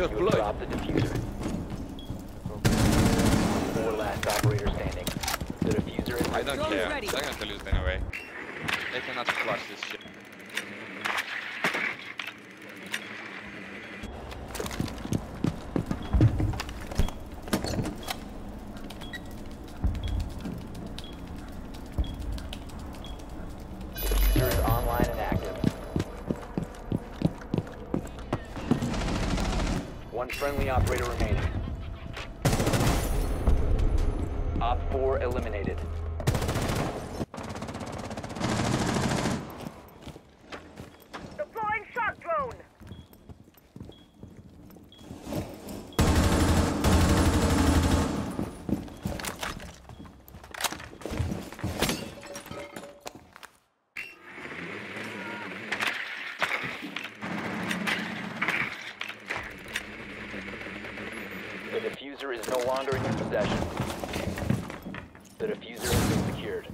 you're You have the diffuser. Four last operator standing. The diffuser is I don't care. ready. They're going to lose anyway. They cannot flush this shit. Friendly operator remaining. Op 4 eliminated. Longer in your possession. The diffuser has been secured.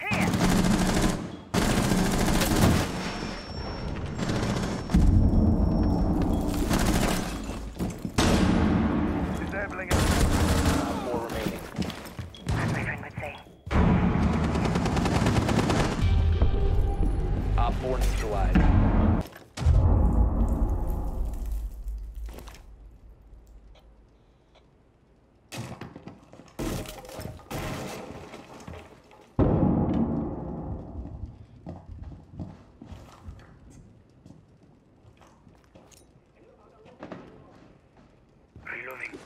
Here. Disabling it. Op 4 remaining. As my friend would say. Op 4 neutralized. Reloading.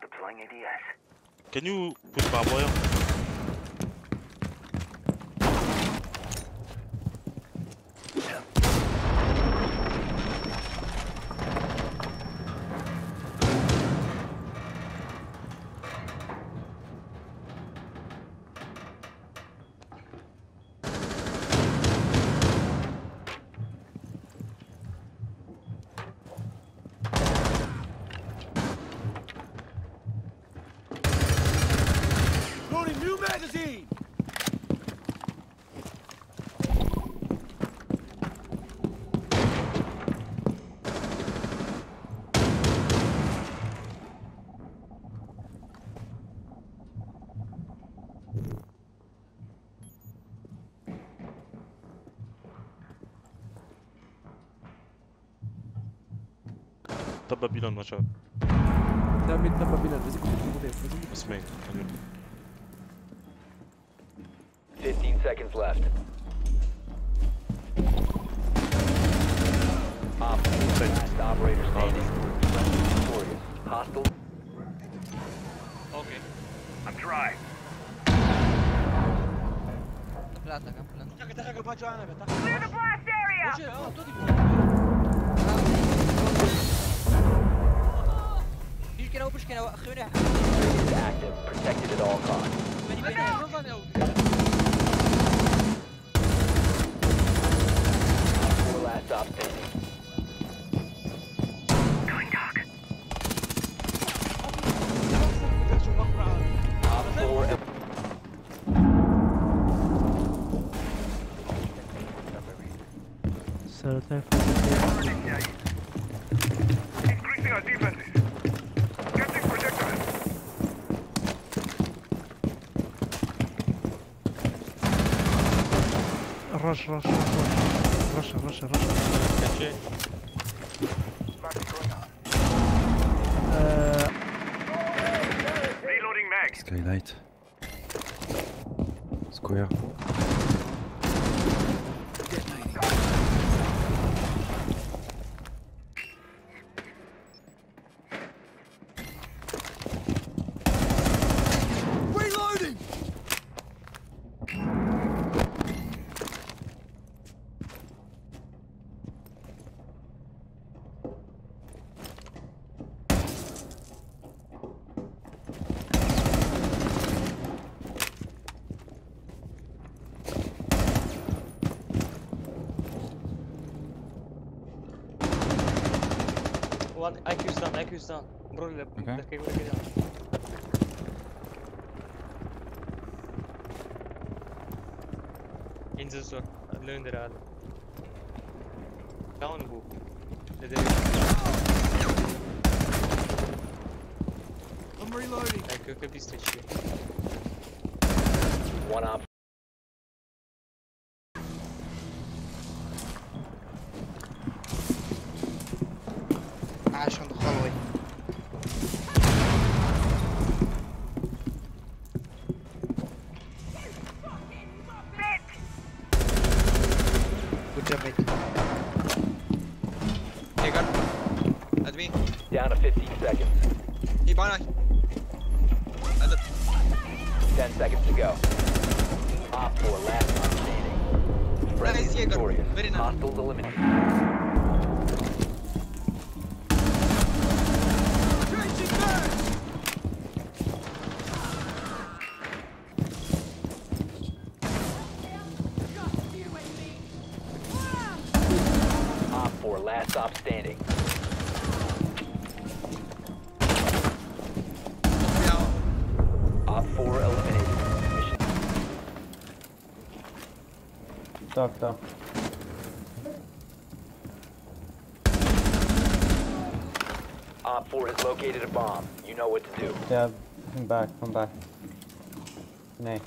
Deploying ADS. Can you put parboil? Loading Top Babylon, watch out. T'as mis ta Babylone, vas-y, continue de monter, vas-y. This main. on you. 15 seconds left. Op last operator standing. Victorious. Hostile. Okay. I'm dry. Plata, kan plata. Taka, taka, patrz, Anna, taka. Clear the blast area. open gunnen. Active, at all costs. Last Rush, rush, rush, rush. Rush, rush, rush. Uh, mag. Skylight. Square. IQ's down, IQ's down. Bro, le- Okay. le caigo le down. انزل زور اللون ده هذا داون بو I'm reloading. IQ could be stitched. One op 10 seconds to go. Op 4 last man standing. Friendly victorious. Hostiles eliminated. Op 4 last stop standing. Tak, tak. Op 4 has located a bomb. You know what to do. Yeah, come back, come back. Nee.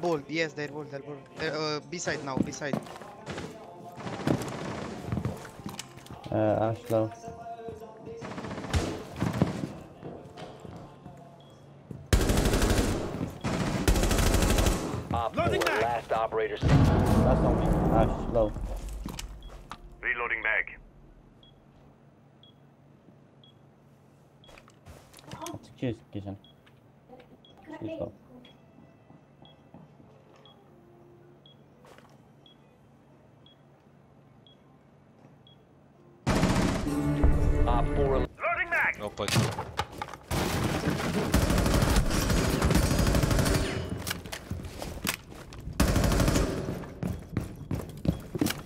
Bold, yes, they're bold, they're bold. Uh, uh, B side now, B side. Uh, Ash low. Op 4 back. last operator standing. That's on me. Ash low. Reloading mag. Cheers, kitchen. Cheers, low. Op 4 Loading mag. No punch.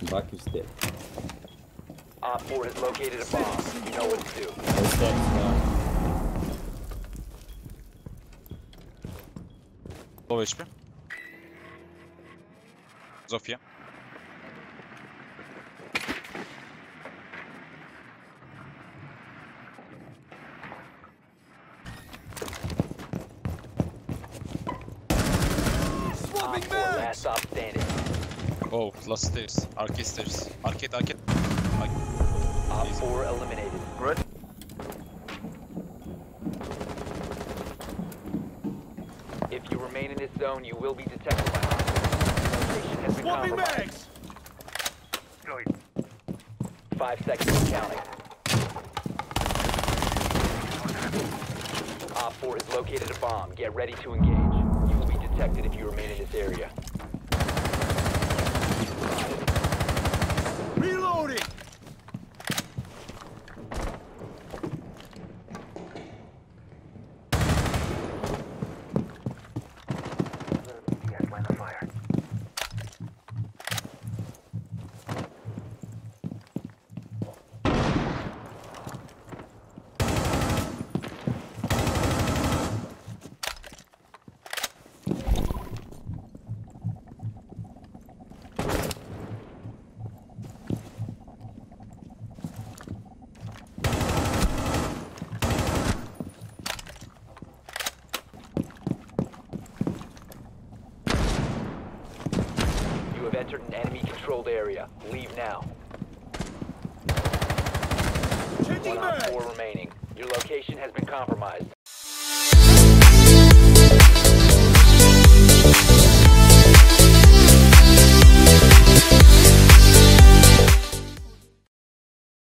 Back is dead. Op 4 has located a bomb. You know what to do. Low HP. Zofia. Op Swapping 4 bags. Last stop standing. Oh, last stairs. Arcade stairs. Arcade, arcade. Op Easy. 4 eliminated. Good. If you remain in this zone, you will be detected by hostiles. Location has been Swapping bags. Deployed. Five seconds counting. Op 4 has located a bomb. Get ready to engage. Detected if you remain in this area. Reloading. Have entered an enemy controlled area. Leave now. Changing One bags. 4 remaining. Your location has been compromised.